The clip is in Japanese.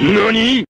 何？